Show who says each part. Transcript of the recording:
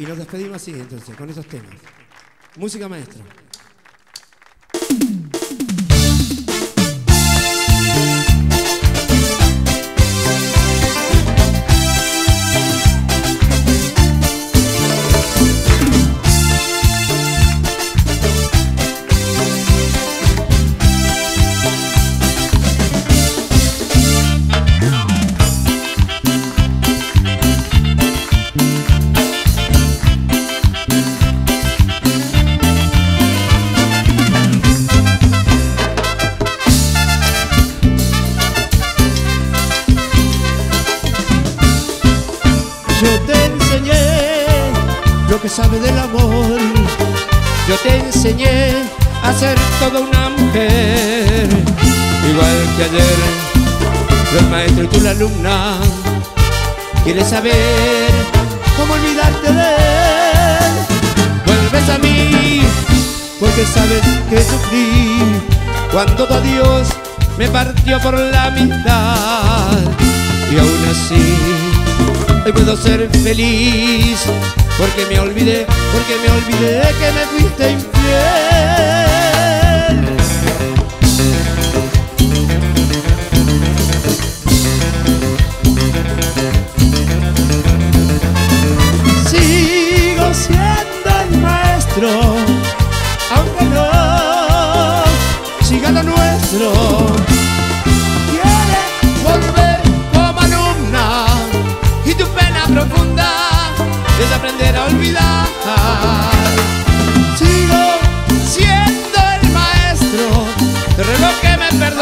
Speaker 1: Y nos despedimos así, entonces, con esos temas. Música maestra. Yo te enseñé lo que sabe del amor. Yo te enseñé a ser toda una mujer. Igual que ayer, yo el maestro y tú la alumna. Quieres saber cómo olvidarte de él. Vuelves a mí, porque sabes que sufrí cuando tu adiós me partió por la mitad. Y aún así Puedo ser feliz porque me olvidé, porque me olvidé que me fuiste infiel. Sigo siendo el maestro, aunque no siga lo nuestro. es aprender a olvidar. Sigo siendo el maestro de lo que me perdí.